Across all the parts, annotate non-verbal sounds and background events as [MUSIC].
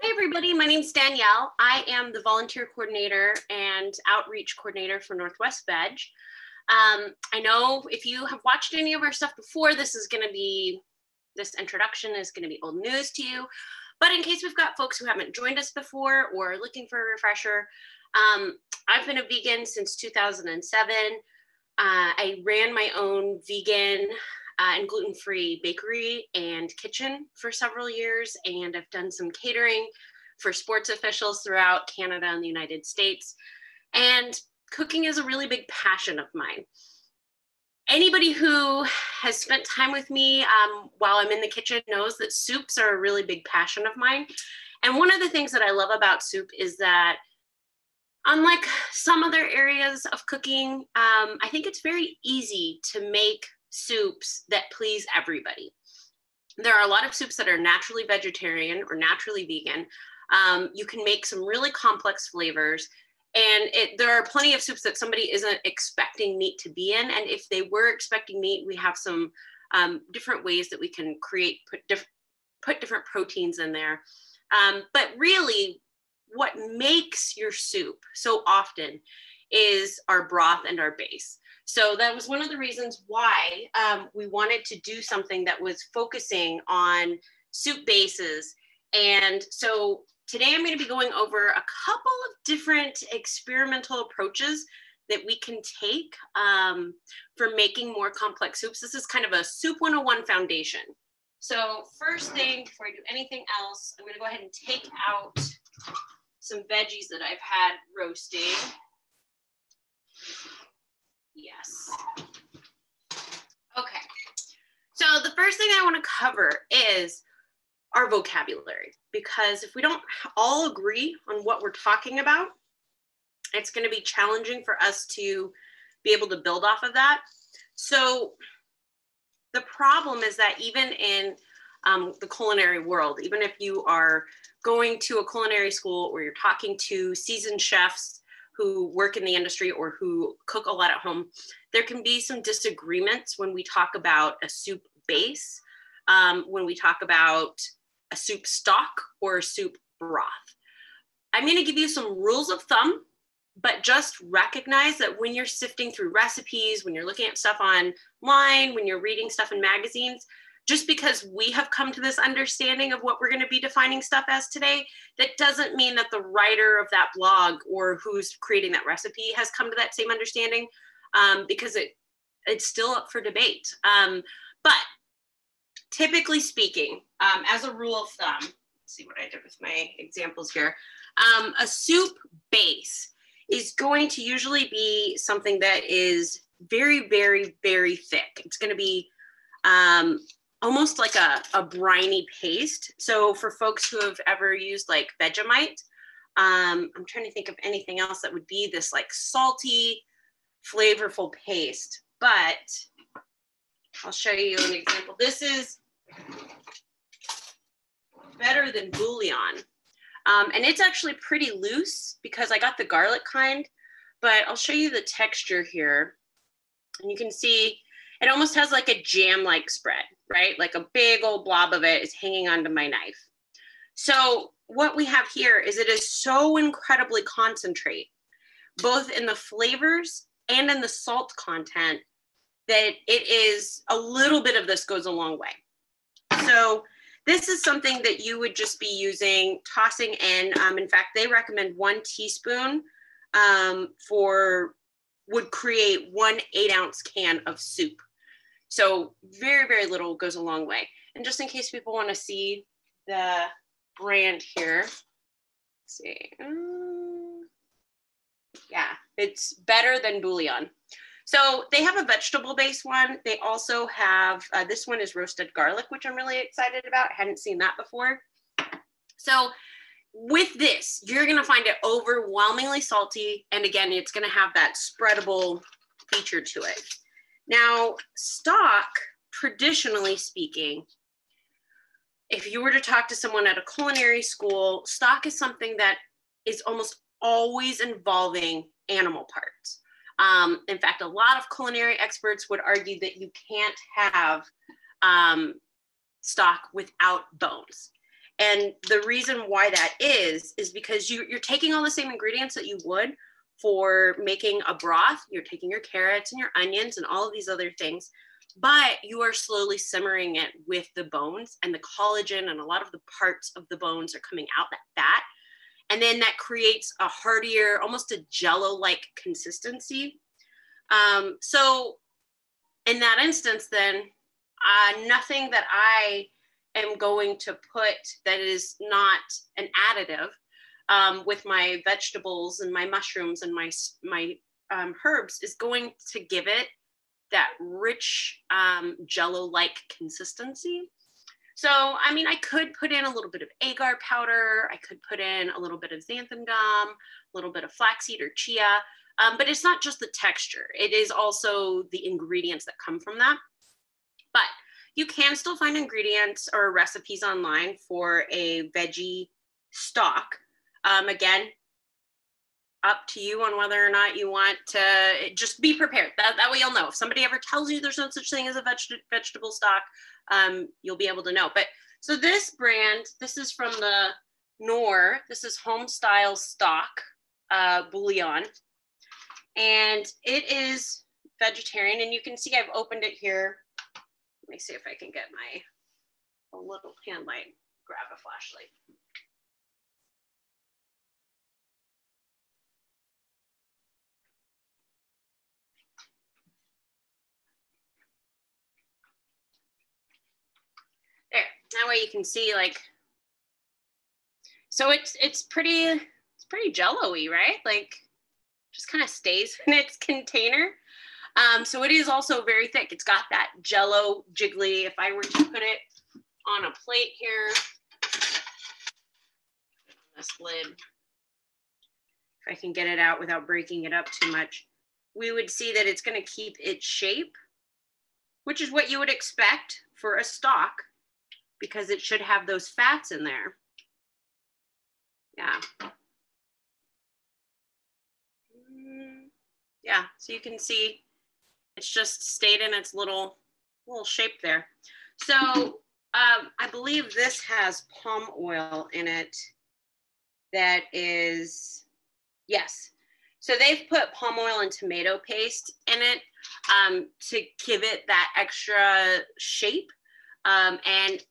Hi, everybody. My name is Danielle. I am the volunteer coordinator and outreach coordinator for Northwest Veg. Um, I know if you have watched any of our stuff before, this is going to be, this introduction is going to be old news to you. But in case we've got folks who haven't joined us before or looking for a refresher, um, I've been a vegan since 2007. Uh, I ran my own vegan uh, and gluten free bakery and kitchen for several years, and I've done some catering for sports officials throughout Canada and the United States. And cooking is a really big passion of mine. Anybody who has spent time with me um, while I'm in the kitchen knows that soups are a really big passion of mine. And one of the things that I love about soup is that unlike some other areas of cooking, um, I think it's very easy to make soups that please everybody. There are a lot of soups that are naturally vegetarian or naturally vegan. Um, you can make some really complex flavors. And it, there are plenty of soups that somebody isn't expecting meat to be in. And if they were expecting meat, we have some um, different ways that we can create, put, diff- put different proteins in there. Um, but really, what makes your soup so often is our broth and our base. So that was one of the reasons why um, we wanted to do something that was focusing on soup bases. And so today I'm going to be going over a couple of different experimental approaches that we can take um, for making more complex soups. This is kind of a soup 101 foundation. So first thing before I do anything else, I'm going to go ahead and take out some veggies that I've had roasting. Yes. Okay. So the first thing I want to cover is our vocabulary because if we don't all agree on what we're talking about, it's going to be challenging for us to be able to build off of that. So the problem is that even in um, the culinary world, even if you are going to a culinary school or you're talking to seasoned chefs who work in the industry or who cook a lot at home, there can be some disagreements when we talk about a soup base, um, when we talk about a soup stock or a soup broth. I'm going to give you some rules of thumb, but just recognize that when you're sifting through recipes, when you're looking at stuff online, when you're reading stuff in magazines, just because we have come to this understanding of what we're going to be defining stuff as today, that doesn't mean that the writer of that blog or who's creating that recipe has come to that same understanding um, because it it's still up for debate. Um, but typically speaking, um, as a rule of thumb, see what I did with my examples here, um, a soup base is going to usually be something that is very, very, very thick. It's going to be um, almost like a, a briny paste. So for folks who have ever used like Vegemite, um, I'm trying to think of anything else that would be this like salty, flavorful paste. But I'll show you an example. This is better than bouillon. Um, and it's actually pretty loose because I got the garlic kind, but I'll show you the texture here. And you can see it almost has like a jam like spread, right? Like a big old blob of it is hanging onto my knife. So, what we have here is it is so incredibly concentrate, both in the flavors and in the salt content, that it is a little bit of this goes a long way. So, this is something that you would just be using, tossing in. Um, in fact, they recommend one teaspoon um, for would create one eight ounce can of soup. So very, very little goes a long way. And just in case people want to see the brand here, see. Um, yeah, it's better than bouillon. So they have a vegetable based one. They also have, uh, this one is roasted garlic, which I'm really excited about. I hadn't seen that before. So with this, you're gonna find it overwhelmingly salty. And again, it's gonna have that spreadable feature to it. Now, stock, traditionally speaking, if you were to talk to someone at a culinary school, stock is something that is almost always involving animal parts. Um, in fact, a lot of culinary experts would argue that you can't have um, stock without bones. And the reason why that is, is because you, you're taking all the same ingredients that you would for making a broth. You're taking your carrots and your onions and all of these other things, but you are slowly simmering it with the bones and the collagen and a lot of the parts of the bones are coming out that fat. And then that creates a heartier, almost a jello like consistency. Um, so, in that instance, then uh, nothing that I am going to put that is not an additive um, with my vegetables and my mushrooms and my my um, herbs is going to give it that rich um, jello-like consistency. So, I mean, I could put in a little bit of agar powder. I could put in a little bit of xanthan gum, a little bit of flaxseed or chia. Um, but it's not just the texture. It is also the ingredients that come from that. But you can still find ingredients or recipes online for a veggie stock um, again, up to you on whether or not you want to just be prepared. That, that way you'll know. If somebody ever tells you there's no such thing as a veg- vegetable stock, um, you'll be able to know. But so this brand, this is from the Knorr. This is home style stock uh, bouillon. And it is vegetarian. And you can see I've opened it here. Let me see if I can get my a little hand light, grab a flashlight. That way you can see like so it's it's pretty it's pretty jello-y right? Like just kind of stays [LAUGHS] in its container. Um, so it is also very thick. It's got that jello jiggly if i were to put it on a plate here. This lid. If i can get it out without breaking it up too much we would see that it's going to keep its shape which is what you would expect for a stock because it should have those fats in there. Yeah. Mm, yeah, so you can see it's just stayed in its little, little shape there. So um, I believe this has palm oil in it that is, yes. So they've put palm oil and tomato paste in it um, to give it that extra shape. Um, and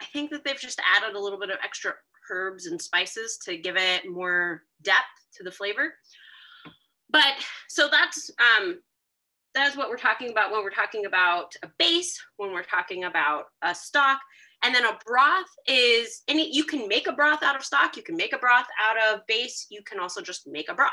I think that they've just added a little bit of extra herbs and spices to give it more depth to the flavor. But so that's um, that's what we're talking about when we're talking about a base, when we're talking about a stock. And then a broth is any you can make a broth out of stock, you can make a broth out of base, you can also just make a broth.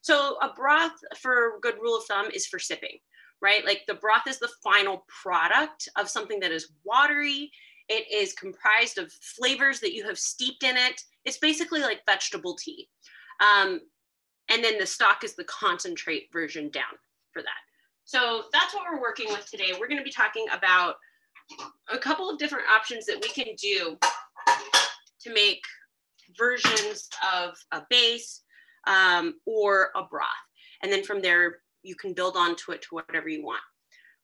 So a broth for good rule of thumb is for sipping, right? Like the broth is the final product of something that is watery it is comprised of flavors that you have steeped in it. It's basically like vegetable tea. Um, and then the stock is the concentrate version down for that. So that's what we're working with today. We're going to be talking about a couple of different options that we can do to make versions of a base um, or a broth. And then from there, you can build onto it to whatever you want.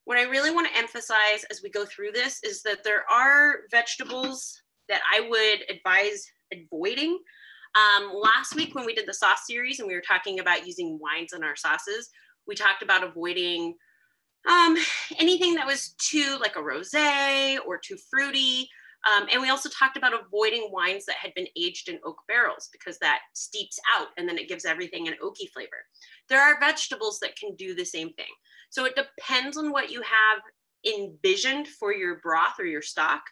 What I really want to emphasize as we go through this is that there are vegetables that I would advise avoiding. Um, last week when we did the sauce series and we were talking about using wines in our sauces, we talked about avoiding um, anything that was too like a rosé or too fruity. Um, and we also talked about avoiding wines that had been aged in oak barrels because that steeps out and then it gives everything an oaky flavor. There are vegetables that can do the same thing. So it depends on what you have envisioned for your broth or your stock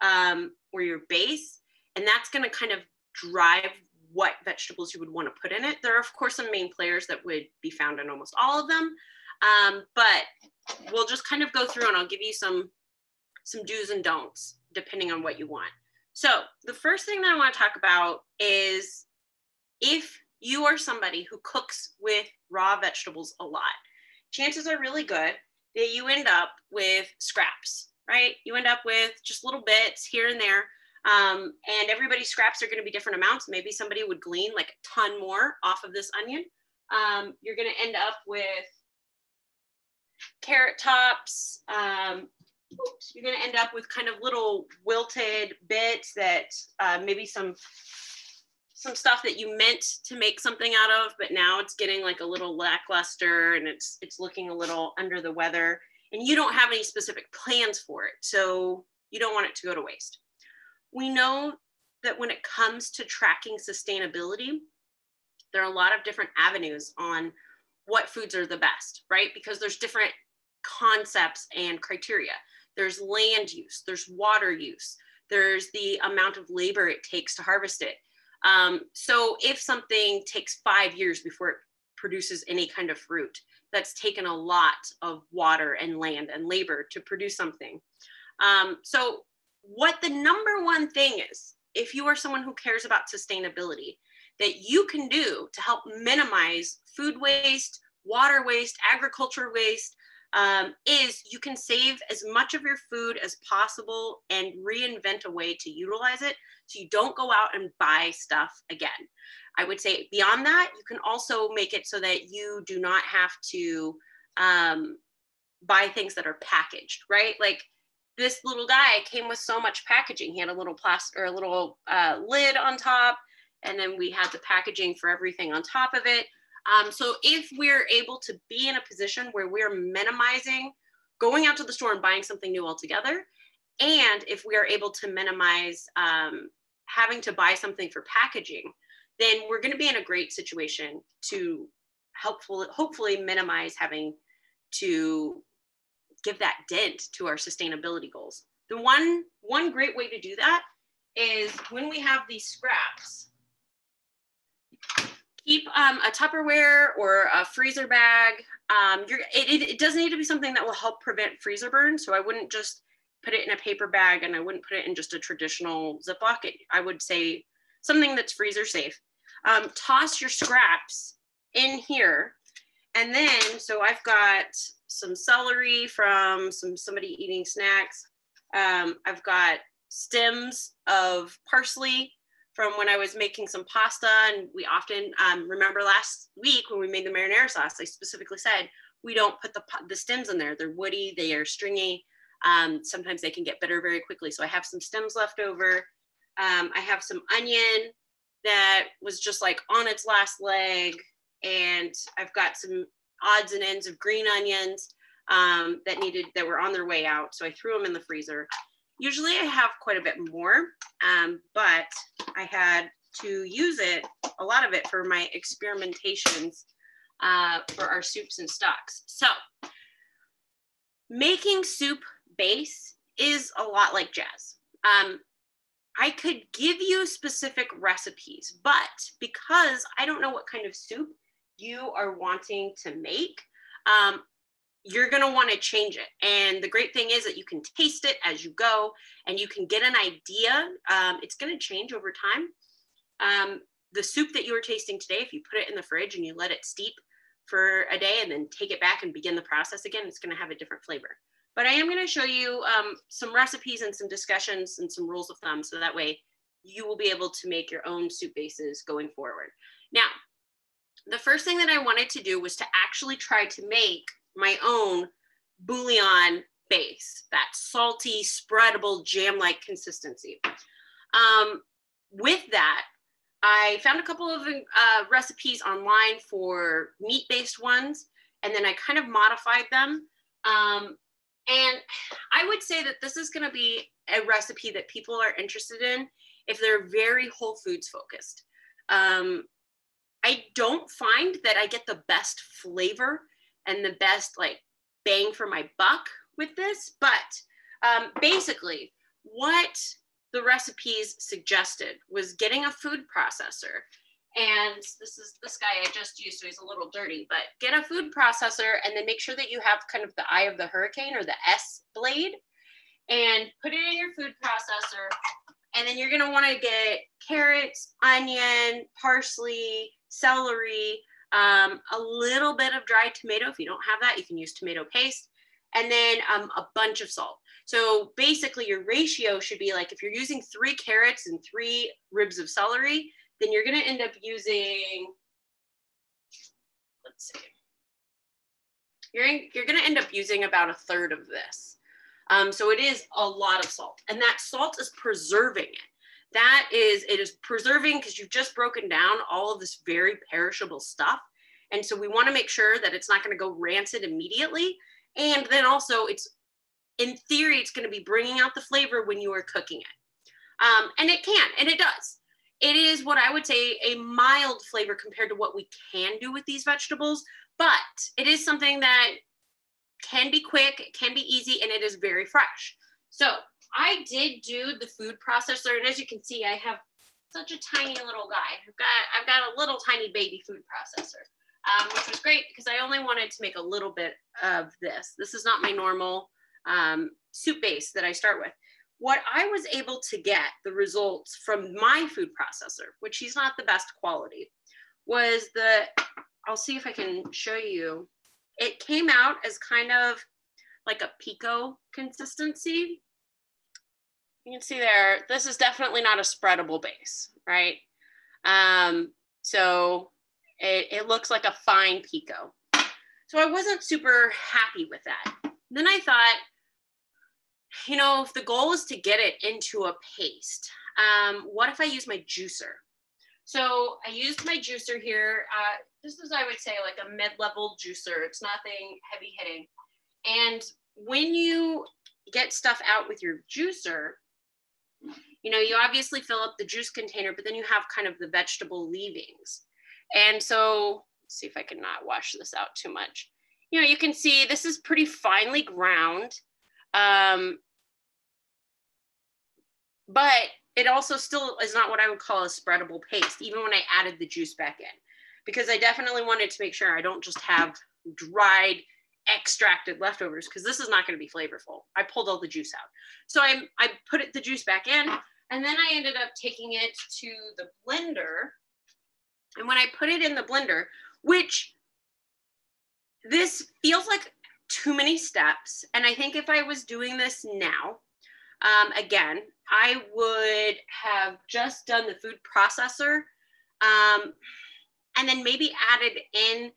um, or your base. And that's going to kind of drive what vegetables you would want to put in it. There are, of course, some main players that would be found in almost all of them. Um, but we'll just kind of go through and I'll give you some, some do's and don'ts depending on what you want. So the first thing that I want to talk about is if you are somebody who cooks with raw vegetables a lot, chances are really good that you end up with scraps, right? You end up with just little bits here and there. Um, and everybody's scraps are going to be different amounts. Maybe somebody would glean like a ton more off of this onion. Um, you're going to end up with carrot tops, um, oops, you're going to end up with kind of little wilted bits that uh, maybe some some stuff that you meant to make something out of, but now it's getting like a little lackluster and it's it's looking a little under the weather and you don't have any specific plans for it. So you don't want it to go to waste. We know that when it comes to tracking sustainability, there are a lot of different avenues on what foods are the best, right? Because there's different concepts and criteria. There's land use, there's water use, there's the amount of labor it takes to harvest it. Um, so if something takes five years before it produces any kind of fruit, that's taken a lot of water and land and labor to produce something. Um, so what the number one thing is, if you are someone who cares about sustainability, that you can do to help minimize food waste, water waste, agriculture waste, um, is you can save as much of your food as possible and reinvent a way to utilize it so you don't go out and buy stuff again. I would say beyond that, you can also make it so that you do not have to um, buy things that are packaged, right? Like this little guy came with so much packaging. He had a little plastic or a little uh, lid on top, and then we had the packaging for everything on top of it. Um, so if we're able to be in a position where we're minimizing going out to the store and buying something new altogether, and if we are able to minimize um, having to buy something for packaging, then we're going to be in a great situation to helpful, hopefully minimize having to give that dent to our sustainability goals. The one, one great way to do that is when we have these scraps, keep um, a Tupperware or a freezer bag. Um, it, it, it, does need to be something that will help prevent freezer burn. So I wouldn't just put it in a paper bag and I wouldn't put it in just a traditional Ziploc. It, I would say something that's freezer safe. Um, toss your scraps in here. And then, so I've got some celery from some somebody eating snacks. Um, I've got stems of parsley from when I was making some pasta. And we often um, remember last week when we made the marinara sauce, I specifically said, we don't put the, the stems in there. They're woody, they are stringy. Um, sometimes they can get bitter very quickly. So I have some stems left over. Um, I have some onion that was just like on its last leg. And I've got some odds and ends of green onions um, that needed, that were on their way out. So I threw them in the freezer. Usually I have quite a bit more, um, but I had to use it, a lot of it for my experimentations uh, for our soups and stocks. So making soup base is a lot like jazz. Um, I could give you specific recipes, but because I don't know what kind of soup you are wanting to make, um, you're going to want to change it. And the great thing is that you can taste it as you go and you can get an idea. Um, it's going to change over time. Um, the soup that you were tasting today, if you put it in the fridge and you let it steep for a day and then take it back and begin the process again, it's going to have a different flavor. But I am going to show you um, some recipes and some discussions and some rules of thumb so that way you will be able to make your own soup bases going forward. Now, the first thing that I wanted to do was to actually try to make my own bouillon base, that salty, spreadable, jam-like consistency. Um, with that, I found a couple of uh, recipes online for meat-based ones, and then I kind of modified them. Um, and I would say that this is going to be a recipe that people are interested in if they're very whole foods focused. Um, I don't find that I get the best flavor and the best like bang for my buck with this. But um, basically, what the recipes suggested was getting a food processor. And this is this guy I just used, so he's a little dirty, but get a food processor and then make sure that you have kind of the eye of the hurricane or the S blade and put it in your food processor. And then you're gonna wanna get carrots, onion, parsley, celery, um, a little bit of dried tomato. If you don't have that, you can use tomato paste, and then um, a bunch of salt. So basically, your ratio should be like if you're using three carrots and three ribs of celery, then you're going to end up using, let's see, you're, in, you're going to end up using about a third of this. Um, so it is a lot of salt, and that salt is preserving it. That is, it is preserving because you've just broken down all of this very perishable stuff. And so we want to make sure that it's not going to go rancid immediately. And then also, it's in theory, it's going to be bringing out the flavor when you are cooking it. Um, and it can, and it does. It is what I would say a mild flavor compared to what we can do with these vegetables, but it is something that can be quick, can be easy, and it is very fresh. So I did do the food processor, and as you can see, I have such a tiny little guy. I've got I've got a little tiny baby food processor, um, which was great because I only wanted to make a little bit of this. This is not my normal um, soup base that I start with. What I was able to get the results from my food processor, which is not the best quality, was the I'll see if I can show you. It came out as kind of like a pico consistency you can see there, this is definitely not a spreadable base, right? Um, so it, it looks like a fine pico. So I wasn't super happy with that. Then I thought, you know, if the goal is to get it into a paste, um, what if I use my juicer? So I used my juicer here. Uh, this is, I would say, like a mid-level juicer. It's nothing heavy hitting. And when you get stuff out with your juicer, you know, you obviously fill up the juice container, but then you have kind of the vegetable leavings. And so, let's see if I can not wash this out too much. You know, you can see this is pretty finely ground. Um, but it also still is not what I would call a spreadable paste, even when I added the juice back in, because I definitely wanted to make sure I don't just have dried extracted leftovers because this is not going to be flavorful. I pulled all the juice out. So I, I put it, the juice back in and then I ended up taking it to the blender. And when I put it in the blender, which this feels like too many steps. And I think if I was doing this now, um, again, I would have just done the food processor um, and then maybe added in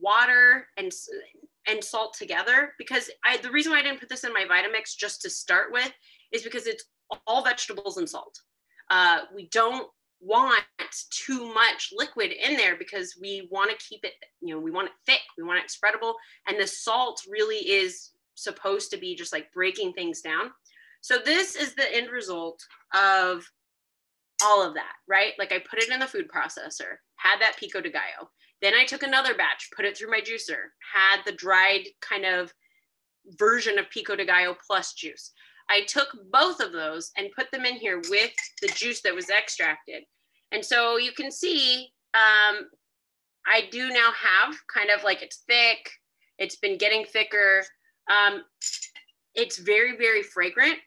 water and and salt together because I the reason why I didn't put this in my Vitamix just to start with is because it's all vegetables and salt. Uh, we don't want too much liquid in there because we want to keep it, you know, we want it thick, we want it spreadable, and the salt really is supposed to be just like breaking things down. So this is the end result of all of that, right? Like I put it in the food processor, had that pico de gallo. Then I took another batch, put it through my juicer, had the dried kind of version of pico de gallo plus juice. I took both of those and put them in here with the juice that was extracted. And so you can see um, I do now have kind of like it's thick, it's been getting thicker. Um, it's very, very fragrant.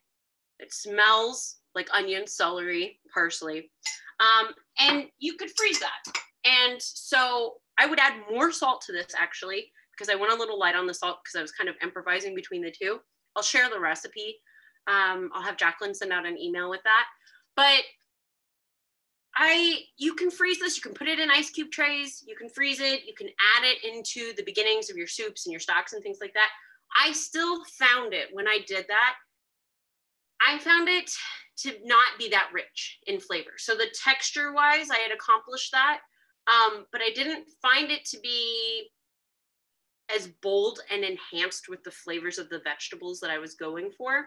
It smells like onion, celery, parsley. Um, and you could freeze that. And so I would add more salt to this actually, because I went a little light on the salt because I was kind of improvising between the two. I'll share the recipe. Um, I'll have Jacqueline send out an email with that. But I, you can freeze this. You can put it in ice cube trays. You can freeze it. You can add it into the beginnings of your soups and your stocks and things like that. I still found it when I did that. I found it to not be that rich in flavor. So the texture wise, I had accomplished that. Um, but I didn't find it to be as bold and enhanced with the flavors of the vegetables that I was going for.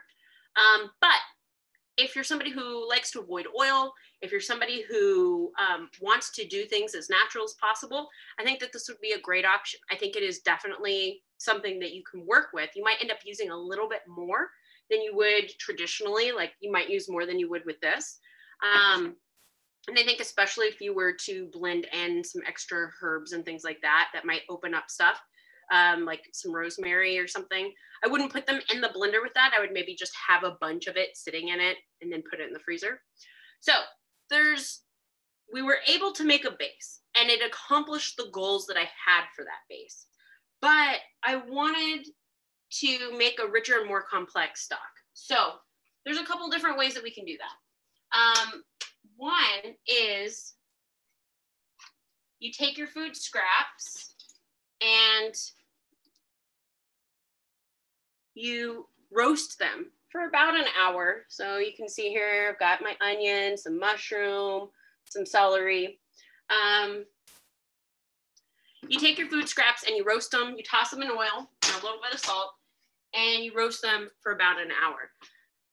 Um, but if you're somebody who likes to avoid oil, if you're somebody who um, wants to do things as natural as possible, I think that this would be a great option. I think it is definitely something that you can work with. You might end up using a little bit more than you would traditionally, like you might use more than you would with this. Um, and I think especially if you were to blend in some extra herbs and things like that, that might open up stuff, um, like some rosemary or something. I wouldn't put them in the blender with that. I would maybe just have a bunch of it sitting in it and then put it in the freezer. So there's, we were able to make a base and it accomplished the goals that I had for that base. But I wanted to make a richer and more complex stock. So there's a couple different ways that we can do that. Um, one is you take your food scraps and you roast them for about an hour. So you can see here, I've got my onion, some mushroom, some celery. Um, you take your food scraps and you roast them, you toss them in oil and a little bit of salt, and you roast them for about an hour.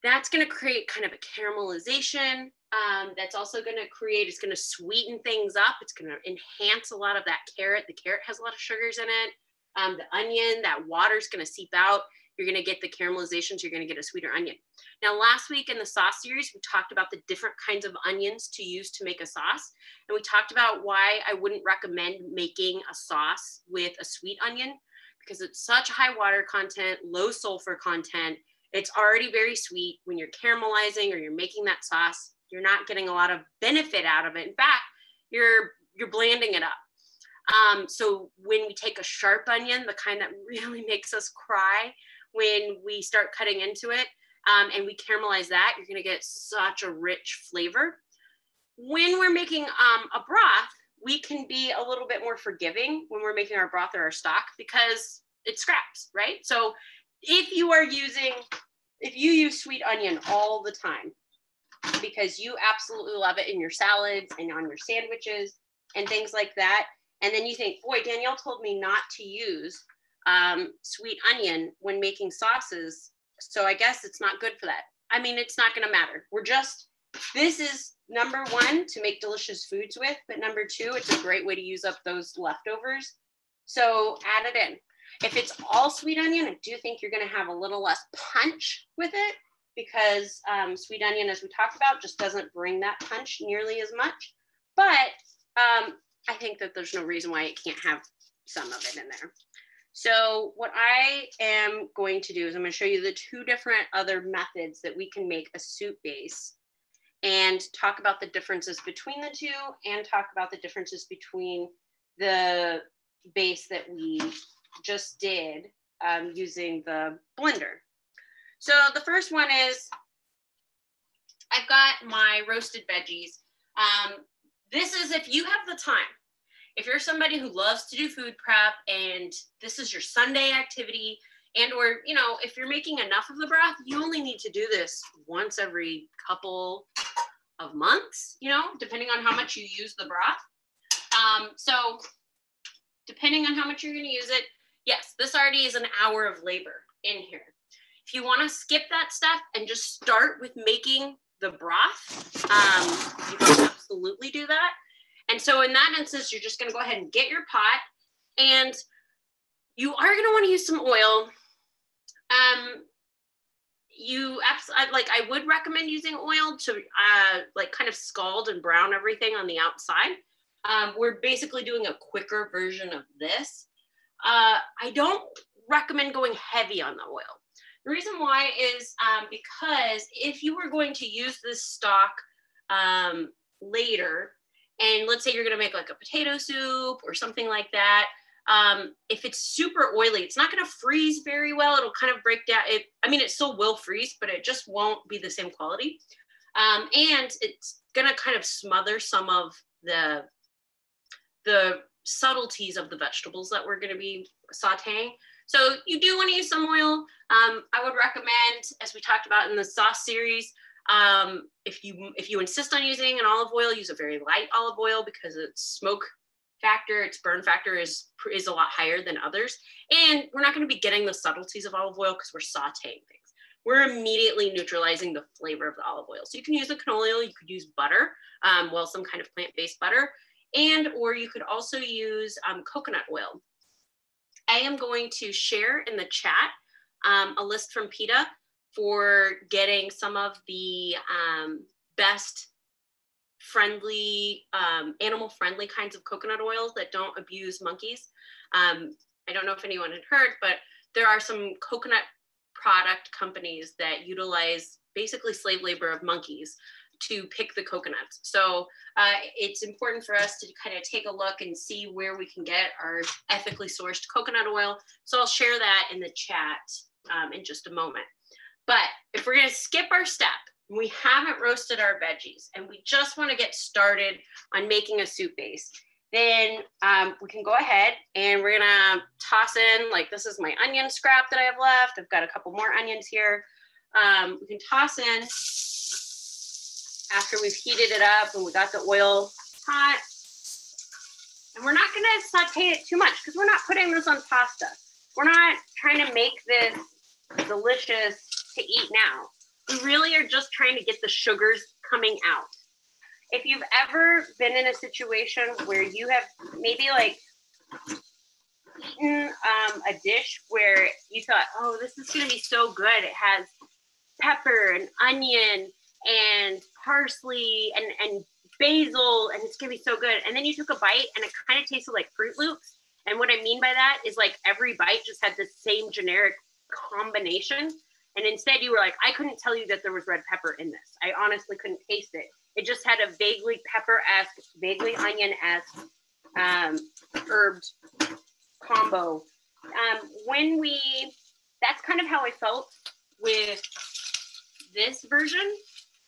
That's gonna create kind of a caramelization. Um, that's also gonna create, it's gonna sweeten things up. It's gonna enhance a lot of that carrot. The carrot has a lot of sugars in it. Um, the onion, that water is gonna seep out you're going to get the caramelization, so you're going to get a sweeter onion. Now, last week in the sauce series, we talked about the different kinds of onions to use to make a sauce. And we talked about why I wouldn't recommend making a sauce with a sweet onion because it's such high water content, low sulfur content. It's already very sweet. When you're caramelizing or you're making that sauce, you're not getting a lot of benefit out of it. In fact, you're you're blanding it up. Um, so when we take a sharp onion, the kind that [LAUGHS] really makes us cry, when we start cutting into it um, and we caramelize that, you're gonna get such a rich flavor. When we're making um, a broth, we can be a little bit more forgiving when we're making our broth or our stock because it scraps, right? So if you are using, if you use sweet onion all the time, because you absolutely love it in your salads and on your sandwiches and things like that, and then you think, boy, Danielle told me not to use um, sweet onion when making sauces. So I guess it's not good for that. I mean, it's not going to matter. We're just, this is number one to make delicious foods with, but number two, it's a great way to use up those leftovers. So add it in. If it's all sweet onion, I do think you're going to have a little less punch with it because um, sweet onion, as we talked about, just doesn't bring that punch nearly as much. But um, I think that there's no reason why it can't have some of it in there. So what I am going to do is I'm going to show you the two different other methods that we can make a soup base and talk about the differences between the two and talk about the differences between the base that we just did um, using the blender. So the first one is I've got my roasted veggies. Um, this is if you have the time. If you're somebody who loves to do food prep and this is your Sunday activity, and or you know if you're making enough of the broth you only need to do this once every couple of months you know depending on how much you use the broth. Um, so depending on how much you're going to use it yes this already is an hour of labor in here if you want to skip that stuff and just start with making the broth um, you can absolutely do that and so in that instance, you're just going to go ahead and get your pot and you are going to want to use some oil. Um, you like I would recommend using oil to uh, like kind of scald and brown everything on the outside. Um, we're basically doing a quicker version of this. Uh, I don't recommend going heavy on the oil. The reason why is um, because if you were going to use this stock um, later, and let's say you're going to make like a potato soup or something like that um, if it's super oily it's not going to freeze very well. It'll kind of break down. It i mean it still will freeze but it just won't be the same quality. Um, and it's going to kind of smother some of the the subtleties of the vegetables that we're going to be sauteing so you do want to use some oil um, i would recommend as we talked about in the sauce series um, if you if you insist on using an olive oil, use a very light olive oil because its smoke factor, its burn factor is is a lot higher than others. And we're not going to be getting the subtleties of olive oil because we're sauteing things. We're immediately neutralizing the flavor of the olive oil. So you can use a canola oil, you could use butter, um, well, some kind of plant-based butter, and or you could also use um, coconut oil. I am going to share in the chat um, a list from PETA for getting some of the um, best friendly, um, animal friendly kinds of coconut oils that don't abuse monkeys. Um, I don't know if anyone had heard, but there are some coconut product companies that utilize basically slave labor of monkeys to pick the coconuts. So uh, it's important for us to kind of take a look and see where we can get our ethically sourced coconut oil. So I'll share that in the chat um, in just a moment. But if we're gonna skip our step, we haven't roasted our veggies and we just wanna get started on making a soup base, then um, we can go ahead and we're gonna toss in, like this is my onion scrap that I have left. I've got a couple more onions here. Um, we can toss in after we've heated it up and we got the oil hot. And we're not gonna saute it too much because we're not putting this on pasta. We're not trying to make this delicious to eat now. We really are just trying to get the sugars coming out. If you've ever been in a situation where you have maybe like eaten um, a dish where you thought, oh, this is gonna be so good. It has pepper and onion and parsley and, and basil and it's gonna be so good. And then you took a bite and it kind of tasted like Froot Loops. And what I mean by that is like every bite just had the same generic combination. And instead you were like, I couldn't tell you that there was red pepper in this. I honestly couldn't taste it. It just had a vaguely pepper-esque, vaguely onion-esque, um, herbed combo. Um, when we, that's kind of how I felt with this version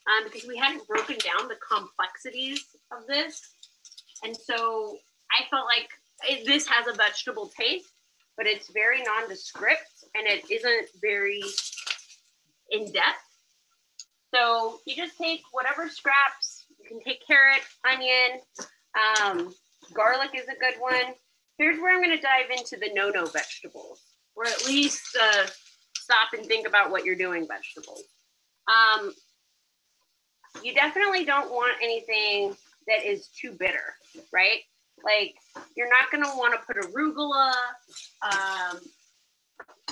um, because we hadn't broken down the complexities of this. And so I felt like it, this has a vegetable taste, but it's very nondescript and it isn't very in depth. So you just take whatever scraps. You can take carrot, onion, um, garlic is a good one. Here's where I'm going to dive into the no-no vegetables, or at least uh, stop and think about what you're doing vegetables. Um, you definitely don't want anything that is too bitter, right? Like you're not going to want to put arugula. Um,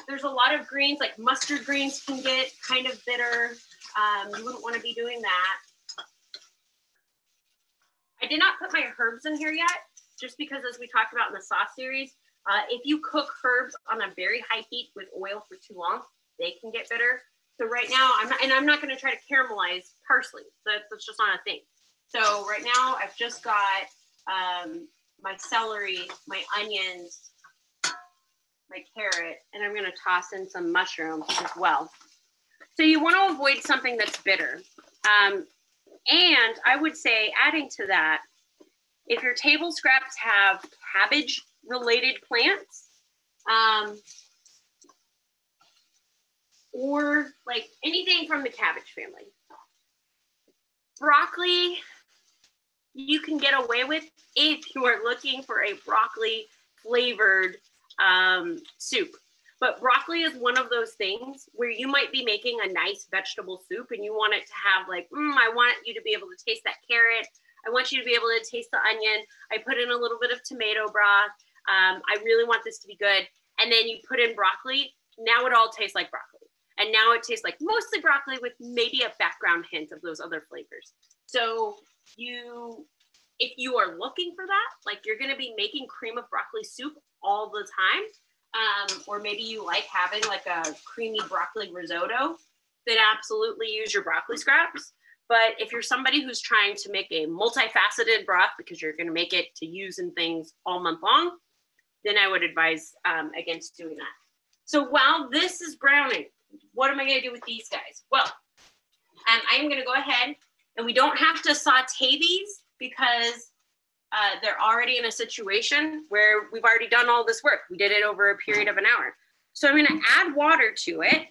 there's a lot of greens, like mustard greens can get kind of bitter. Um, you wouldn't want to be doing that. I did not put my herbs in here yet, just because as we talked about in the sauce series, uh, if you cook herbs on a very high heat with oil for too long, they can get bitter. So right now, I'm not, and I'm not going to try to caramelize parsley. That's, that's just not a thing. So right now, I've just got um, my celery, my onions, my carrot, and I'm going to toss in some mushrooms as well. So you want to avoid something that's bitter. Um, and I would say, adding to that, if your table scraps have cabbage related plants, um, or like anything from the cabbage family. Broccoli, you can get away with if you are looking for a broccoli flavored um, soup. But broccoli is one of those things where you might be making a nice vegetable soup and you want it to have like, mm, I want you to be able to taste that carrot. I want you to be able to taste the onion. I put in a little bit of tomato broth. Um, I really want this to be good. And then you put in broccoli. Now it all tastes like broccoli. And now it tastes like mostly broccoli with maybe a background hint of those other flavors. So you, if you are looking for that, like you're going to be making cream of broccoli soup all the time, um, or maybe you like having like a creamy broccoli risotto, then absolutely use your broccoli scraps. But if you're somebody who's trying to make a multifaceted broth because you're going to make it to use in things all month long, then I would advise um, against doing that. So while this is browning, what am I going to do with these guys? Well, um, I am going to go ahead and we don't have to saute these because uh, they're already in a situation where we've already done all this work. We did it over a period of an hour. So I'm going to add water to it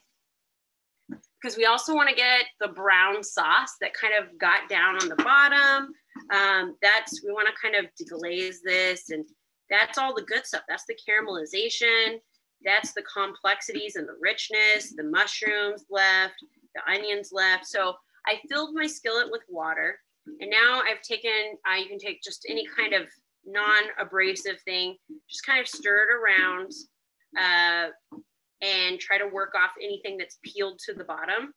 because we also want to get the brown sauce that kind of got down on the bottom. Um, that's, we want to kind of deglaze this and that's all the good stuff. That's the caramelization. That's the complexities and the richness, the mushrooms left, the onions left. So I filled my skillet with water. And now I've taken, uh, you can take just any kind of non-abrasive thing, just kind of stir it around uh, and try to work off anything that's peeled to the bottom.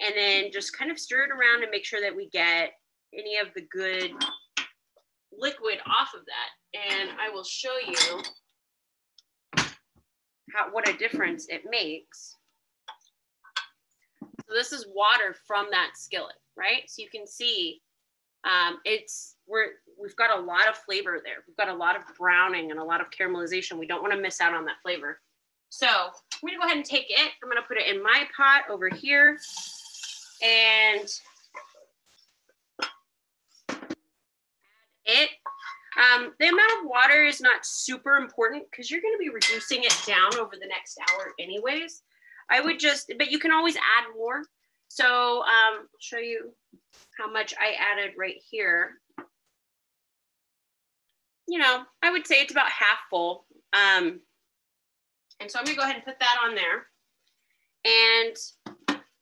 And then just kind of stir it around and make sure that we get any of the good liquid off of that. And I will show you how, what a difference it makes. So this is water from that skillet, right? So you can see um, it's we're we've got a lot of flavor there. We've got a lot of browning and a lot of caramelization. We don't want to miss out on that flavor. So I'm gonna go ahead and take it. I'm gonna put it in my pot over here and add it. Um, the amount of water is not super important because you're going to be reducing it down over the next hour anyways. I would just, but you can always add more. So um, I'll show you how much I added right here. You know, I would say it's about half full. Um, and so I'm gonna go ahead and put that on there. And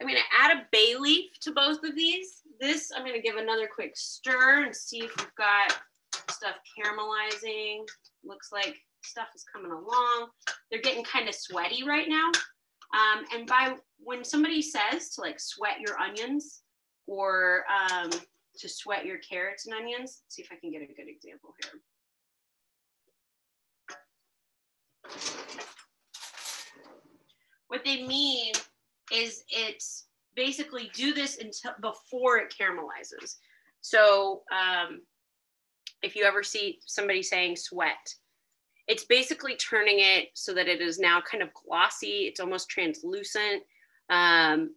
I'm gonna add a bay leaf to both of these. This, I'm gonna give another quick stir and see if we've got stuff caramelizing. Looks like stuff is coming along. They're getting kind of sweaty right now. Um, and by when somebody says to like sweat your onions or um, to sweat your carrots and onions, see if I can get a good example here. What they mean is it's basically do this until before it caramelizes. So um, if you ever see somebody saying sweat, it's basically turning it so that it is now kind of glossy. It's almost translucent. Um,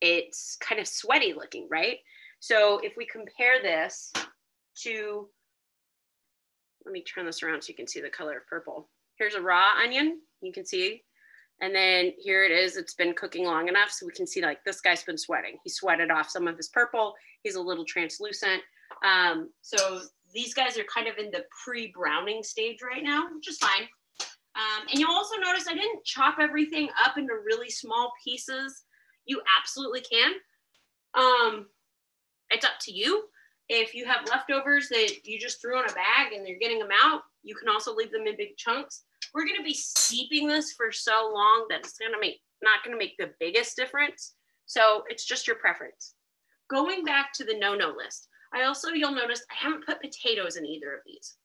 it's kind of sweaty looking, right? So if we compare this to, let me turn this around so you can see the color of purple. Here's a raw onion, you can see. And then here it is, it's been cooking long enough so we can see like this guy's been sweating. He sweated off some of his purple. He's a little translucent. Um, so these guys are kind of in the pre-browning stage right now, which is fine. Um, and you'll also notice I didn't chop everything up into really small pieces. You absolutely can. Um, it's up to you. If you have leftovers that you just threw in a bag and you're getting them out, you can also leave them in big chunks. We're gonna be steeping this for so long that it's gonna make not gonna make the biggest difference. So it's just your preference. Going back to the no-no list, I also, you'll notice I haven't put potatoes in either of these.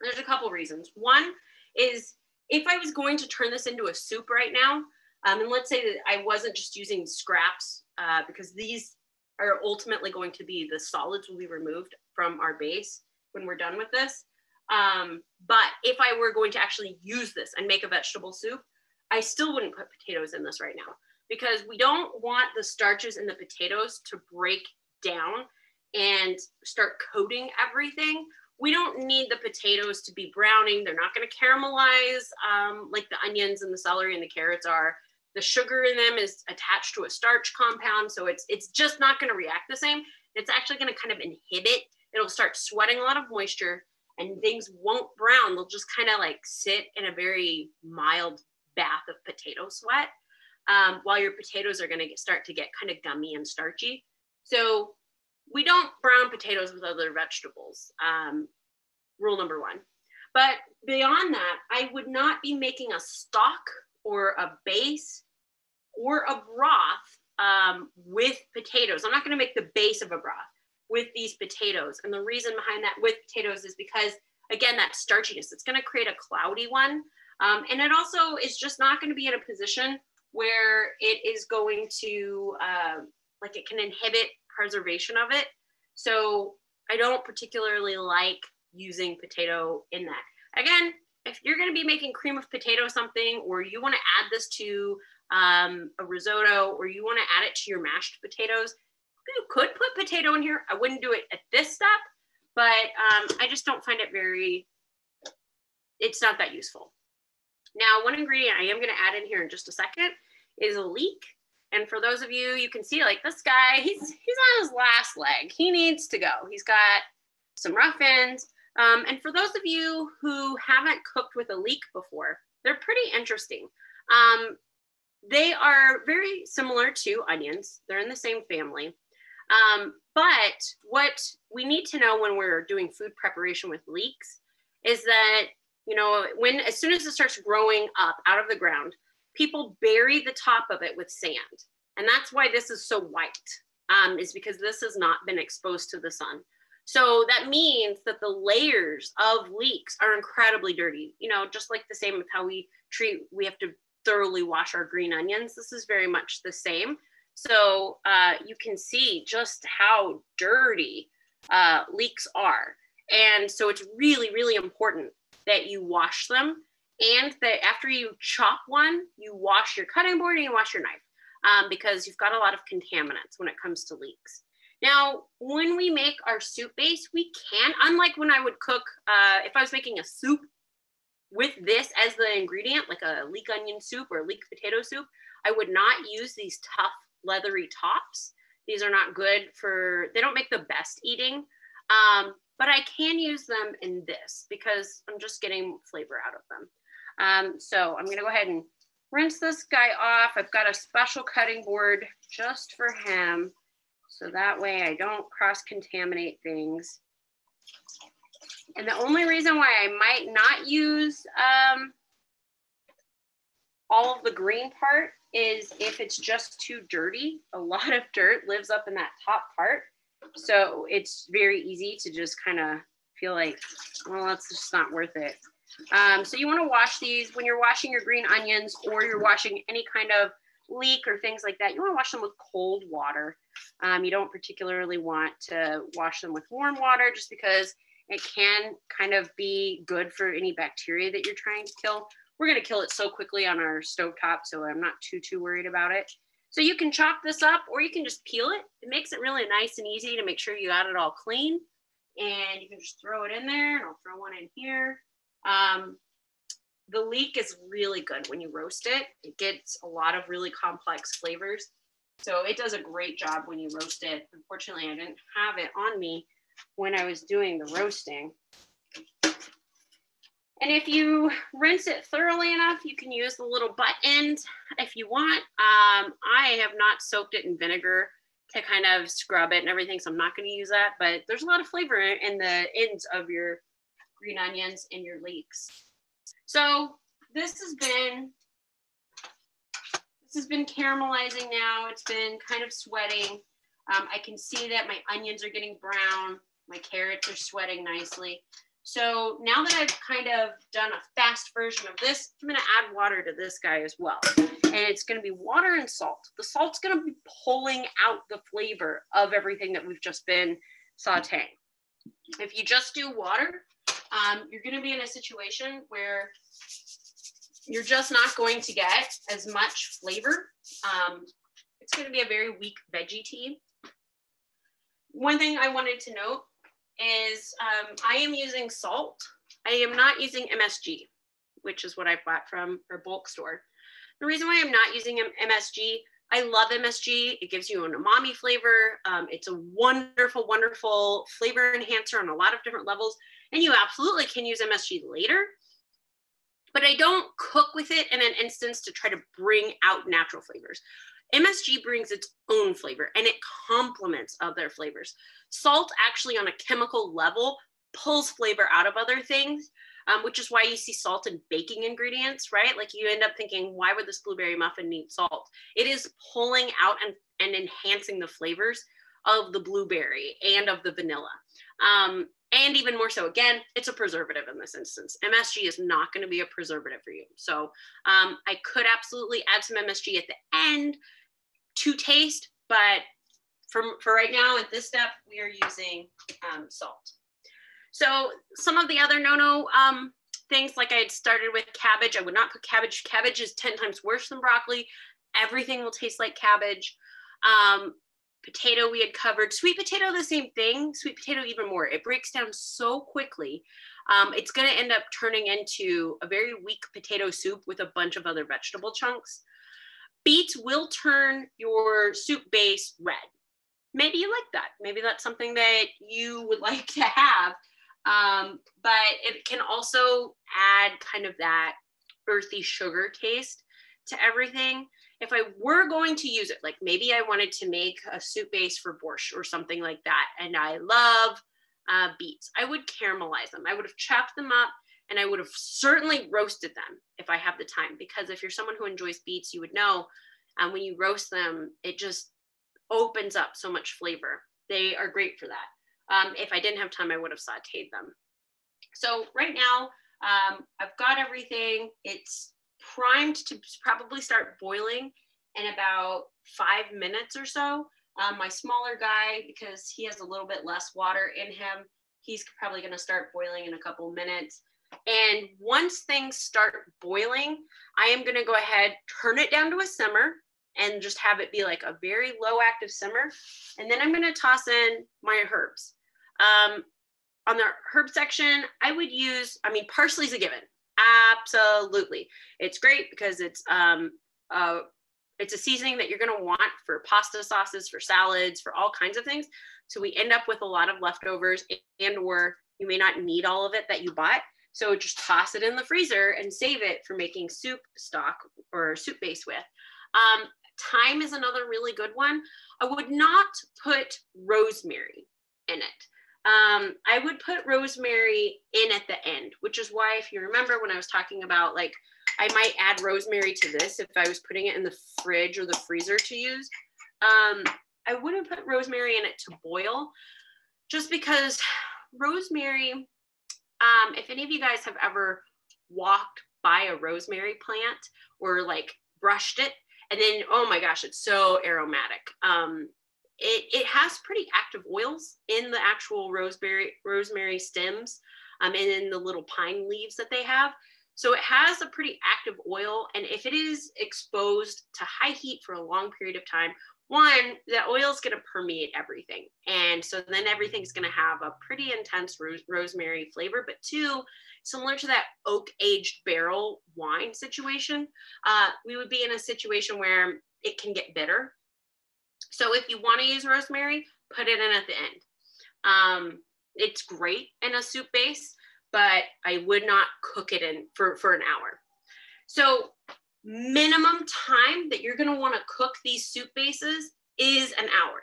There's a couple reasons. One is if I was going to turn this into a soup right now, um, and let's say that I wasn't just using scraps uh, because these are ultimately going to be the solids will be removed from our base when we're done with this. Um, but if I were going to actually use this and make a vegetable soup, I still wouldn't put potatoes in this right now because we don't want the starches in the potatoes to break down and start coating everything. We don't need the potatoes to be browning. They're not going to caramelize um, like the onions and the celery and the carrots are. The sugar in them is attached to a starch compound, so it's it's just not going to react the same. It's actually going to kind of inhibit. It'll start sweating a lot of moisture, and things won't brown. They'll just kind of like sit in a very mild bath of potato sweat, um, while your potatoes are going to start to get kind of gummy and starchy. So we don't brown potatoes with other vegetables. Um, rule number one. But beyond that, I would not be making a stock or a base or a broth um, with potatoes. I'm not going to make the base of a broth with these potatoes. And the reason behind that with potatoes is because, again, that starchiness, it's going to create a cloudy one. Um, and it also is just not going to be in a position where it is going to, uh, like, it can inhibit preservation of it. So I don't particularly like using potato in that. Again, if you're going to be making cream of potato something, or you want to add this to um, a risotto, or you want to add it to your mashed potatoes, you could put potato in here. I wouldn't do it at this step, but um, I just don't find it very, it's not that useful. Now, one ingredient I am going to add in here in just a second is a leek. And for those of you, you can see like this guy, he's he's on his last leg. He needs to go. He's got some rough ends. Um, and for those of you who haven't cooked with a leek before, they're pretty interesting. Um, they are very similar to onions. They're in the same family. Um, but what we need to know when we're doing food preparation with leeks is that, you know, when as soon as it starts growing up out of the ground, people bury the top of it with sand. And that's why this is so white, um, is because this has not been exposed to the sun. So that means that the layers of leeks are incredibly dirty. You know, just like the same with how we treat, we have to thoroughly wash our green onions. This is very much the same. So uh, you can see just how dirty uh, leeks are. And so it's really, really important that you wash them and that after you chop one, you wash your cutting board and you wash your knife um, because you've got a lot of contaminants when it comes to leeks. Now, when we make our soup base, we can, unlike when I would cook, uh, if I was making a soup with this as the ingredient, like a leek onion soup or leek potato soup, I would not use these tough leathery tops. These are not good for, they don't make the best eating, um, but I can use them in this because I'm just getting flavor out of them. Um, so I'm gonna go ahead and rinse this guy off. I've got a special cutting board just for him. So that way I don't cross contaminate things. And the only reason why I might not use um, all of the green part is if it's just too dirty. A lot of dirt lives up in that top part. So it's very easy to just kind of feel like, well, that's just not worth it. Um, so you want to wash these when you're washing your green onions or you're washing any kind of leek or things like that. You want to wash them with cold water. Um, you don't particularly want to wash them with warm water just because it can kind of be good for any bacteria that you're trying to kill. We're going to kill it so quickly on our stove top, so I'm not too, too worried about it. So you can chop this up or you can just peel it. It makes it really nice and easy to make sure you got it all clean. And you can just throw it in there and I'll throw one in here. Um, the leek is really good when you roast it. It gets a lot of really complex flavors. So it does a great job when you roast it. Unfortunately, I didn't have it on me when I was doing the roasting. And if you rinse it thoroughly enough, you can use the little butt end if you want. Um, I have not soaked it in vinegar to kind of scrub it and everything, so I'm not going to use that. But there's a lot of flavor in the ends of your green onions and your leeks. So this has been this has been caramelizing now. It's been kind of sweating. Um, I can see that my onions are getting brown. My carrots are sweating nicely. So now that I've kind of done a fast version of this, I'm gonna add water to this guy as well. And it's gonna be water and salt. The salt's gonna be pulling out the flavor of everything that we've just been sauteing. If you just do water, um, you're gonna be in a situation where you're just not going to get as much flavor. Um, it's gonna be a very weak veggie tea. One thing I wanted to note is um, I am using salt. I am not using MSG, which is what I bought from our bulk store. The reason why I'm not using MSG, I love MSG. It gives you an umami flavor. Um, it's a wonderful, wonderful flavor enhancer on a lot of different levels. And you absolutely can use MSG later. But I don't cook with it in an instance to try to bring out natural flavors. MSG brings its own flavor and it complements other flavors. Salt actually on a chemical level pulls flavor out of other things, um, which is why you see salt in baking ingredients, right? Like you end up thinking, why would this blueberry muffin need salt? It is pulling out and, and enhancing the flavors of the blueberry and of the vanilla. Um, and even more so, again, it's a preservative in this instance. MSG is not going to be a preservative for you. So um, I could absolutely add some MSG at the end to taste, but from, for right now at this step, we are using um, salt. So some of the other no-no um, things, like I had started with cabbage, I would not put cabbage. Cabbage is 10 times worse than broccoli. Everything will taste like cabbage. Um, potato we had covered. Sweet potato, the same thing. Sweet potato even more. It breaks down so quickly. Um, it's going to end up turning into a very weak potato soup with a bunch of other vegetable chunks. Beets will turn your soup base red. Maybe you like that. Maybe that's something that you would [LAUGHS] like to have. Um, but it can also add kind of that earthy sugar taste to everything. If I were going to use it, like maybe I wanted to make a soup base for borscht or something like that, and I love uh, beets, I would caramelize them. I would have chopped them up and I would have certainly roasted them if I have the time. Because if you're someone who enjoys beets, you would know um, when you roast them, it just opens up so much flavor. They are great for that. Um, if I didn't have time, I would have sauteed them. So right now, um, I've got everything. It's primed to probably start boiling in about five minutes or so. Um, my smaller guy, because he has a little bit less water in him, he's probably going to start boiling in a couple minutes. And once things start boiling, I am going to go ahead, turn it down to a simmer, and just have it be like a very low active simmer. And then I'm gonna toss in my herbs. Um, on the herb section, I would use, I mean, parsley is a given. Absolutely. It's great because it's um, uh, it's a seasoning that you're going to want for pasta sauces, for salads, for all kinds of things. So we end up with a lot of leftovers and or you may not need all of it that you bought. So just toss it in the freezer and save it for making soup stock or soup base with. Um, thyme is another really good one. I would not put rosemary in it. Um, I would put rosemary in at the end, which is why, if you remember when I was talking about like, I might add rosemary to this if I was putting it in the fridge or the freezer to use. Um, I wouldn't put rosemary in it to boil just because rosemary, um, if any of you guys have ever walked by a rosemary plant or like brushed it, and then, oh my gosh, it's so aromatic. Um, it, it has pretty active oils in the actual rosemary rosemary stems um, and in the little pine leaves that they have. So it has a pretty active oil. And if it is exposed to high heat for a long period of time, one, the oil is going to permeate everything. And so then everything's going to have a pretty intense ro- rosemary flavor. But two, similar to that oak aged barrel wine situation, uh, we would be in a situation where it can get bitter so if you want to use rosemary, put it in at the end. Um, it's great in a soup base, but I would not cook it in for, for an hour. So minimum time that you're going to want to cook these soup bases is an hour.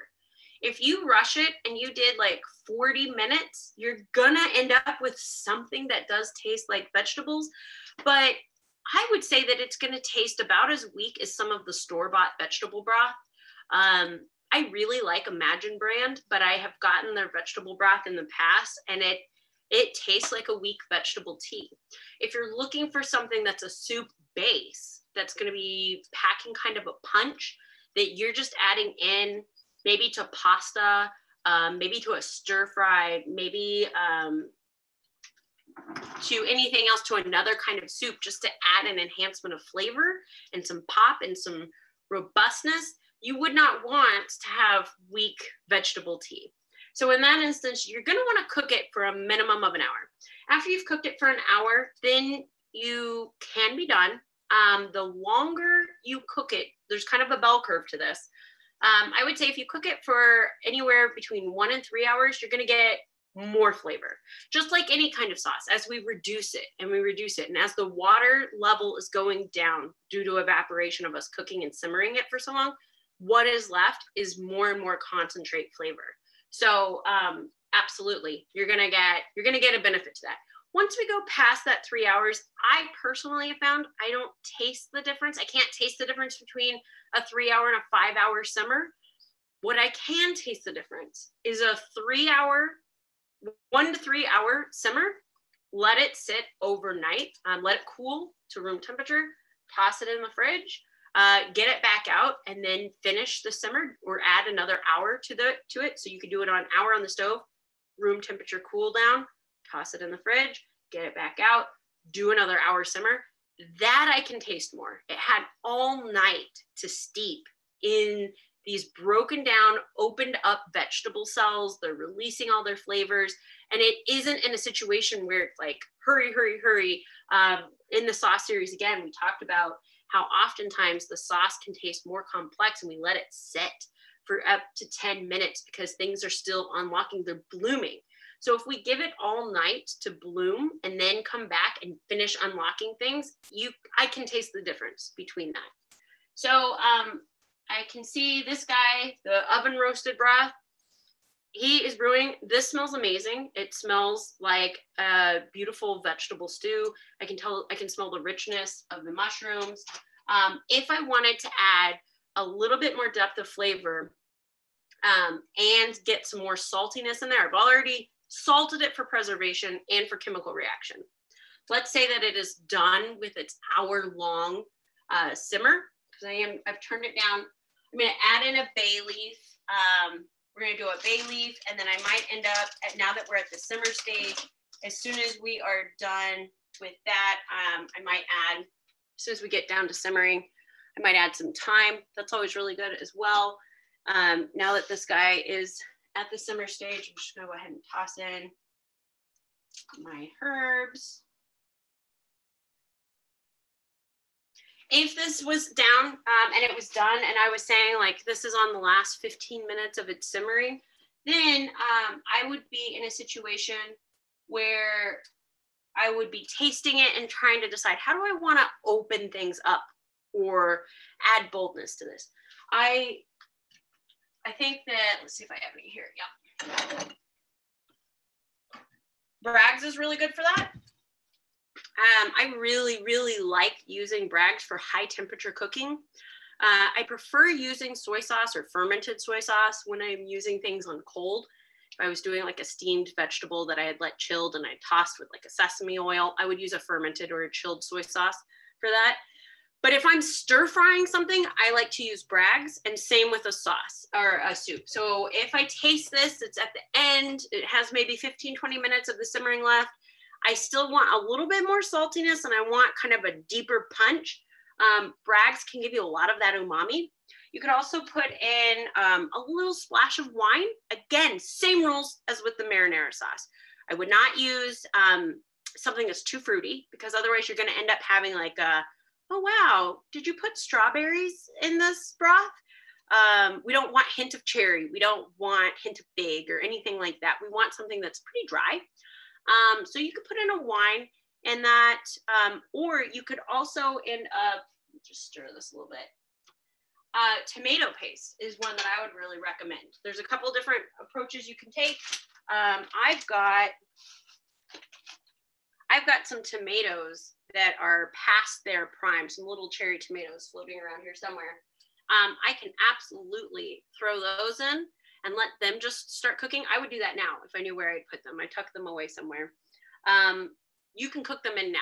If you rush it and you did like 40 minutes, you're going to end up with something that does taste like vegetables, but I would say that it's going to taste about as weak as some of the store bought vegetable broth. Um, I really like Imagine brand, but I have gotten their vegetable broth in the past and it it tastes like a weak vegetable tea. If you're looking for something that's a soup base, that's going to be packing kind of a punch that you're just adding in maybe to pasta, um, maybe to a stir fry, maybe um, to anything else to another kind of soup just to add an enhancement of flavor and some pop and some robustness you would not want to have weak vegetable tea. So in that instance, you're going to want to cook it for a minimum of an hour. After you've cooked it for an hour, then you can be done. Um, the longer you cook it, there's kind of a bell curve to this. Um, I would say if you cook it for anywhere between one and three hours, you're going to get more flavor. Just like any kind of sauce, as we reduce it and we reduce it, and as the water level is going down due to evaporation of us cooking and simmering it for so long, what is left is more and more concentrate flavor. So um, absolutely, you're gonna get you're gonna get a benefit to that. Once we go past that three hours, I personally have found I don't taste the difference. I can't taste the difference between a three hour and a five hour simmer. What I can taste the difference is a three hour, one to three hour simmer. Let it sit overnight. Um, let it cool to room temperature. Toss it in the fridge uh, get it back out and then finish the simmer or add another hour to the to it. So you could do it on an hour on the stove, room temperature cool down, toss it in the fridge, get it back out, do another hour simmer. That I can taste more. It had all night to steep in these broken down, opened up vegetable cells. They're releasing all their flavors. And it isn't in a situation where it's like, hurry, hurry, hurry. Um, in the sauce series, again, we talked about how oftentimes the sauce can taste more complex and we let it sit for up to 10 minutes because things are still unlocking, they're blooming. So if we give it all night to bloom and then come back and finish unlocking things, you I can taste the difference between that. So um, I can see this guy, the oven roasted broth, he is brewing. This smells amazing. It smells like a beautiful vegetable stew. I can tell, I can smell the richness of the mushrooms. Um, if I wanted to add a little bit more depth of flavor um, and get some more saltiness in there, I've already salted it for preservation and for chemical reaction. Let's say that it is done with its hour long uh, simmer because I am, I've turned it down. I'm gonna add in a bay leaf. Um, we're gonna do a bay leaf and then I might end up, at, now that we're at the simmer stage, as soon as we are done with that, um, I might add, as soon as we get down to simmering, I might add some thyme. That's always really good as well. Um, now that this guy is at the simmer stage, I'm just gonna go ahead and toss in my herbs. If this was down um, and it was done and I was saying like this is on the last 15 minutes of it simmering, then um, I would be in a situation where I would be tasting it and trying to decide how do I want to open things up or add boldness to this. I I think that let's see if I have any here. Yeah. Bragg's is really good for that. Um, I really, really like using Bragg's for high temperature cooking. Uh, I prefer using soy sauce or fermented soy sauce when I'm using things on cold. If I was doing like a steamed vegetable that I had let chilled and I tossed with like a sesame oil, I would use a fermented or a chilled soy sauce for that. But if I'm stir frying something, I like to use Bragg's and same with a sauce or a soup. So if I taste this, it's at the end, it has maybe 15, 20 minutes of the simmering left. I still want a little bit more saltiness and I want kind of a deeper punch. Um, Bragg's can give you a lot of that umami. You could also put in um, a little splash of wine. Again, same rules as with the marinara sauce. I would not use um, something that's too fruity because otherwise you're going to end up having like a oh wow, did you put strawberries in this broth? Um, we don't want hint of cherry. We don't want hint of fig or anything like that. We want something that's pretty dry. Um, so you could put in a wine and that, um, or you could also end up, just stir this a little bit. Uh, tomato paste is one that I would really recommend. There's a couple different approaches you can take. Um, I've got, I've got some tomatoes that are past their prime, some little cherry tomatoes floating around here somewhere, um, I can absolutely throw those in and let them just start cooking. I would do that now if I knew where I'd put them. I tuck them away somewhere. Um, you can cook them in now.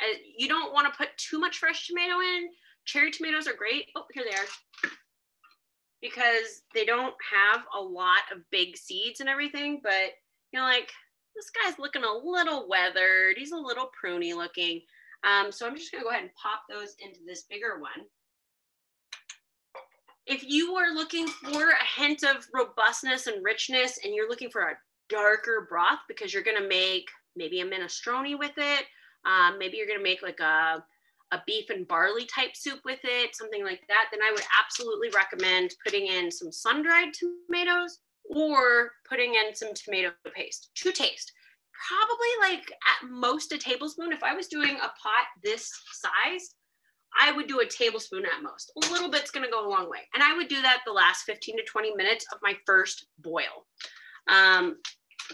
Uh, you don't want to put too much fresh tomato in. Cherry tomatoes are great. Oh, here they are. Because they don't have a lot of big seeds and everything, but you know, like this guy's looking a little weathered. He's a little pruny looking. Um, so I'm just gonna go ahead and pop those into this bigger one. If you are looking for a hint of robustness and richness and you're looking for a darker broth because you're gonna make maybe a minestrone with it, um, maybe you're gonna make like a, a beef and barley type soup with it, something like that, then I would absolutely recommend putting in some sun-dried tomatoes or putting in some tomato paste to taste. Probably like at most a tablespoon. If I was doing a pot this size, I would do a tablespoon at most. A little bit's gonna go a long way. And I would do that the last 15 to 20 minutes of my first boil. Um,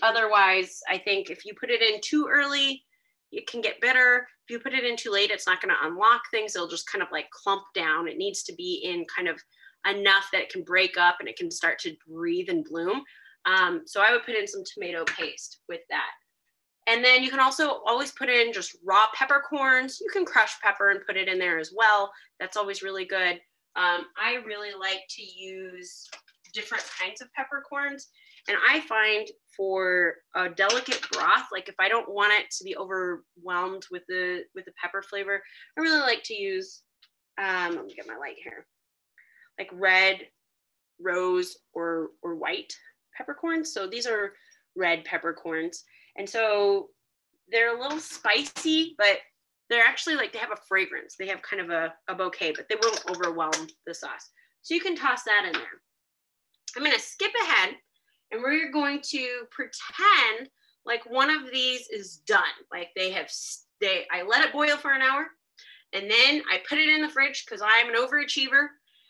otherwise, I think if you put it in too early, it can get bitter. If you put it in too late, it's not gonna unlock things. It'll just kind of like clump down. It needs to be in kind of enough that it can break up and it can start to breathe and bloom. Um, so I would put in some tomato paste with that. And then you can also always put in just raw peppercorns. You can crush pepper and put it in there as well. That's always really good. Um, I really like to use different kinds of peppercorns. And I find for a delicate broth, like if I don't want it to be overwhelmed with the with the pepper flavor, I really like to use, um, let me get my light here like red, rose, or, or white peppercorns. So these are red peppercorns. And so they're a little spicy, but they're actually like they have a fragrance. They have kind of a, a bouquet, but they won't overwhelm the sauce. So you can toss that in there. I'm gonna skip ahead and we're going to pretend like one of these is done. Like they have, they, I let it boil for an hour and then I put it in the fridge because I'm an overachiever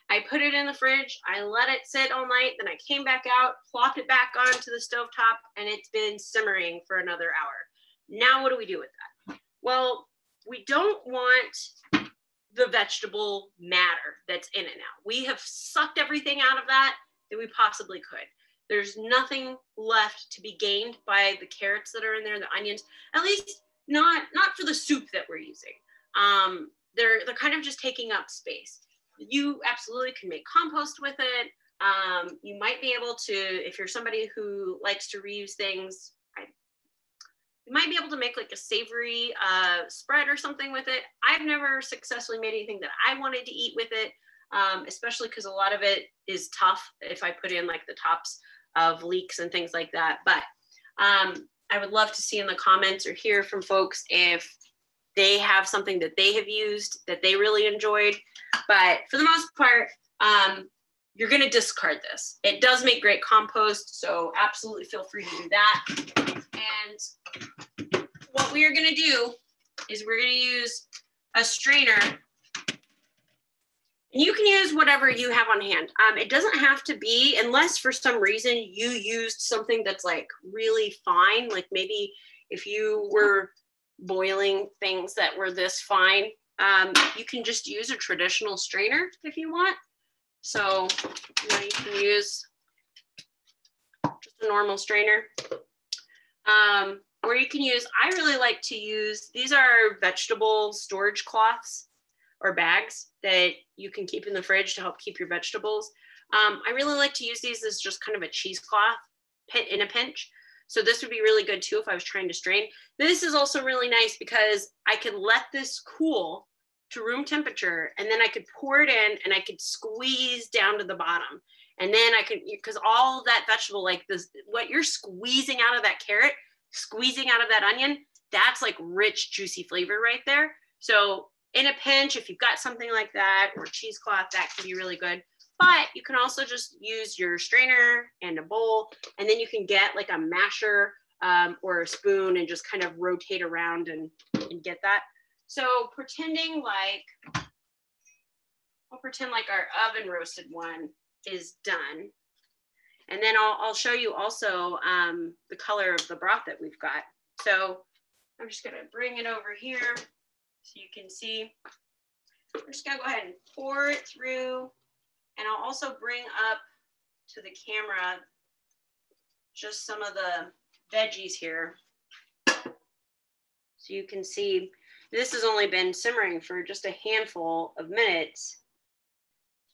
I put it in the fridge. I let it sit all night. Then I came back out, plopped it back onto the stove top, and it's been simmering for another hour. Now, what do we do with that? Well, we don't want the vegetable matter that's in it now. We have sucked everything out of that that we possibly could. There's nothing left to be gained by the carrots that are in there, the onions, at least not not for the soup that we're using. Um, they're they're kind of just taking up space you absolutely can make compost with it. Um, you might be able to, if you're somebody who likes to reuse things, you might be able to make like a savory uh, spread or something with it. I've never successfully made anything that I wanted to eat with it, um, especially because a lot of it is tough if I put in like the tops of leeks and things like that. But um, I would love to see in the comments or hear from folks if they have something that they have used that they really enjoyed. But for the most part, um, you're going to discard this. It does make great compost, so absolutely feel free to do that. And what we are going to do is we're going to use a strainer. And you can use whatever you have on hand. Um, it doesn't have to be, unless for some reason you used something that's like really fine, like maybe if you were boiling things that were this fine, um, you can just use a traditional strainer if you want. So you, know, you can use just a normal strainer. Um, or you can use, I really like to use, these are vegetable storage cloths or bags that you can keep in the fridge to help keep your vegetables. Um, I really like to use these as just kind of a cheesecloth in a pinch. So this would be really good too if I was trying to strain. This is also really nice because I could let this cool to room temperature and then I could pour it in and I could squeeze down to the bottom. And then I could, because all that vegetable, like this, what you're squeezing out of that carrot, squeezing out of that onion, that's like rich, juicy flavor right there. So in a pinch, if you've got something like that or cheesecloth, that can be really good. But you can also just use your strainer and a bowl, and then you can get like a masher um, or a spoon and just kind of rotate around and, and get that. So pretending like, I'll pretend like our oven roasted one is done. And then I'll, I'll show you also um, the color of the broth that we've got. So I'm just gonna bring it over here so you can see. I'm just gonna go ahead and pour it through. And I'll also bring up to the camera just some of the veggies here. So you can see this has only been simmering for just a handful of minutes.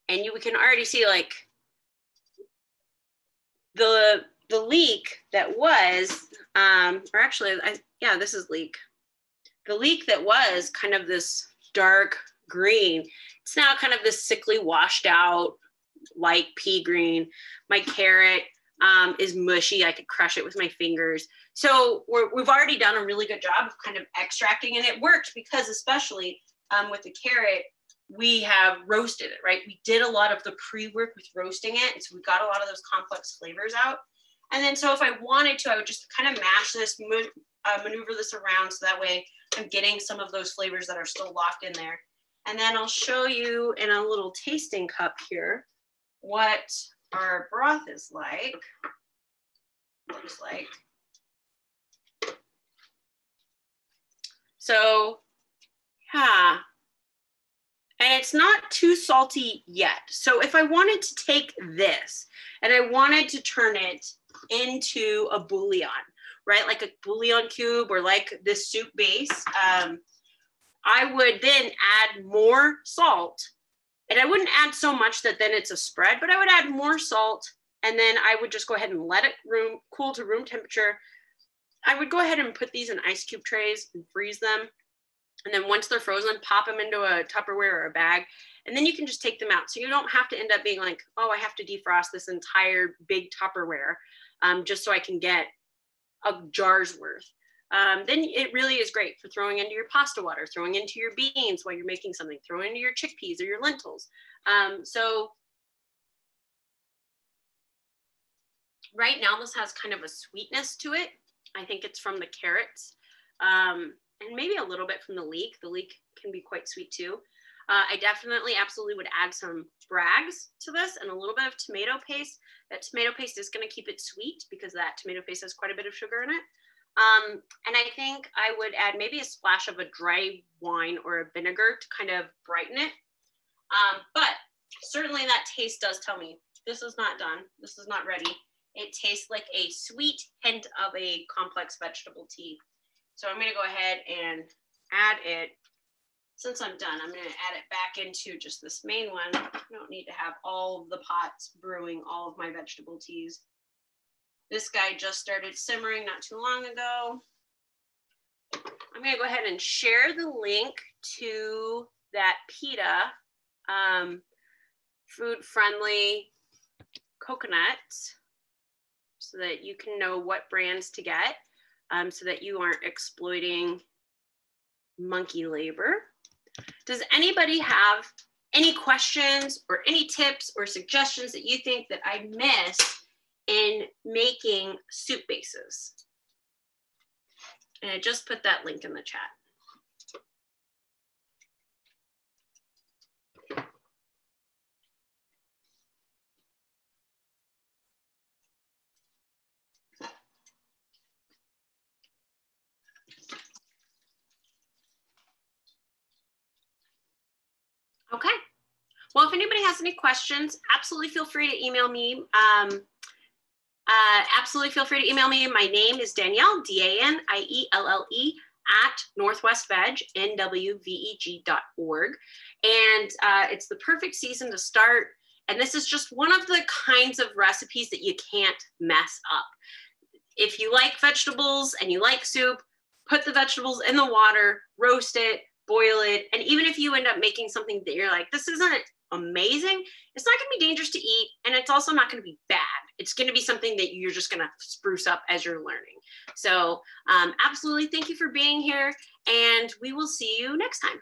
And you can already see like the the leek that was, um, or actually, I, yeah, this is leek. The leek that was kind of this dark green, it's now kind of this sickly, washed out, light pea green. My carrot um, is mushy. I could crush it with my fingers. So we have already done a really good job of kind of extracting, and it worked because, especially um, with the carrot, we have roasted it, right? We did a lot of the pre work with roasting it. And so we got a lot of those complex flavors out. And then, so if I wanted to, I would just kind of mash this, uh, maneuver this around so that way I'm getting some of those flavors that are still locked in there. And then I'll show you in a little tasting cup here what our broth is like. Looks like. So, yeah. And it's not too salty yet. So if I wanted to take this and I wanted to turn it into a bouillon, right? Like a bouillon cube or like this soup base, um, I would then add more salt. And I wouldn't add so much that then it's a spread, but I would add more salt and then I would just go ahead and let it room cool to room temperature I would go ahead and put these in ice cube trays and freeze them. And then once they're frozen, pop them into a Tupperware or a bag. And then you can just take them out. So you don't have to end up being like, oh, I have to defrost this entire big Tupperware um, just so I can get a jar's worth. Um, then it really is great for throwing into your pasta water, throwing into your beans while you're making something, throwing into your chickpeas or your lentils. Um, so right now this has kind of a sweetness to it. I think it's from the carrots um, and maybe a little bit from the leek. The leek can be quite sweet too. Uh, I definitely absolutely would add some Bragg's to this and a little bit of tomato paste. That tomato paste is going to keep it sweet because that tomato paste has quite a bit of sugar in it. Um, and I think I would add maybe a splash of a dry wine or a vinegar to kind of brighten it. Um, but certainly that taste does tell me this is not done. This is not ready. It tastes like a sweet hint of a complex vegetable tea. So I'm gonna go ahead and add it. Since I'm done, I'm gonna add it back into just this main one. I don't need to have all of the pots brewing all of my vegetable teas. This guy just started simmering not too long ago. I'm gonna go ahead and share the link to that PETA um, food friendly coconut so that you can know what brands to get um, so that you aren't exploiting monkey labor. Does anybody have any questions or any tips or suggestions that you think that I missed in making soup bases? And I just put that link in the chat. Okay. Well, if anybody has any questions, absolutely feel free to email me. Um, uh, absolutely feel free to email me. My name is Danielle, D-A-N-I-E-L-L-E at northwestveg, dot org. And uh, it's the perfect season to start. And this is just one of the kinds of recipes that you can't mess up. If you like vegetables and you like soup, put the vegetables in the water, roast it, boil it. And even if you end up making something that you're like, this isn't amazing, it's not going to be dangerous to eat. And it's also not going to be bad. It's going to be something that you're just going to spruce up as you're learning. So, um, absolutely, thank you for being here. And we will see you next time.